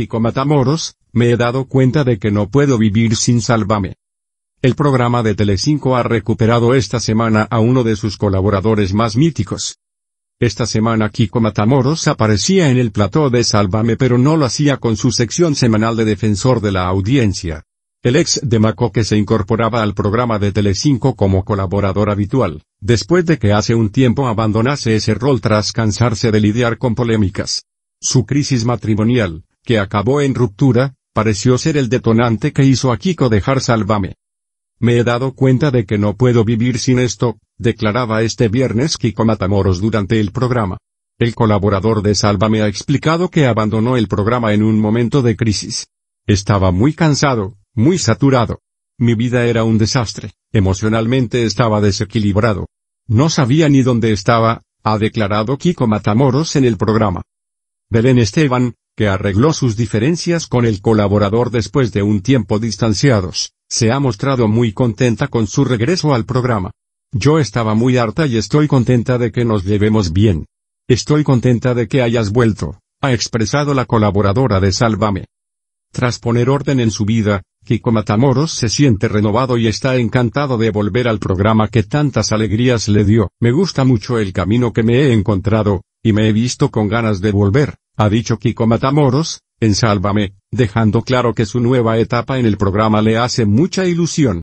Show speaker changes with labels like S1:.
S1: Kiko Matamoros, me he dado cuenta de que no puedo vivir sin Sálvame. El programa de Telecinco ha recuperado esta semana a uno de sus colaboradores más míticos. Esta semana Kiko Matamoros aparecía en el plató de Sálvame pero no lo hacía con su sección semanal de defensor de la audiencia. El ex de Maco que se incorporaba al programa de Telecinco como colaborador habitual, después de que hace un tiempo abandonase ese rol tras cansarse de lidiar con polémicas. Su crisis matrimonial, que acabó en ruptura, pareció ser el detonante que hizo a Kiko dejar Sálvame. Me he dado cuenta de que no puedo vivir sin esto, declaraba este viernes Kiko Matamoros durante el programa. El colaborador de Sálvame ha explicado que abandonó el programa en un momento de crisis. Estaba muy cansado, muy saturado. Mi vida era un desastre, emocionalmente estaba desequilibrado. No sabía ni dónde estaba, ha declarado Kiko Matamoros en el programa. Belén Esteban, que arregló sus diferencias con el colaborador después de un tiempo distanciados, se ha mostrado muy contenta con su regreso al programa. Yo estaba muy harta y estoy contenta de que nos llevemos bien. Estoy contenta de que hayas vuelto, ha expresado la colaboradora de Sálvame. Tras poner orden en su vida, Kiko Matamoros se siente renovado y está encantado de volver al programa que tantas alegrías le dio. Me gusta mucho el camino que me he encontrado, y me he visto con ganas de volver, ha dicho Kiko Matamoros, en Sálvame, dejando claro que su nueva etapa en el programa le hace mucha ilusión.